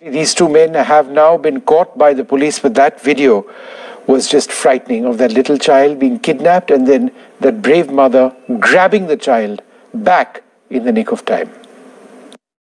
These two men have now been caught by the police, but that video was just frightening of that little child being kidnapped and then that brave mother grabbing the child back in the nick of time.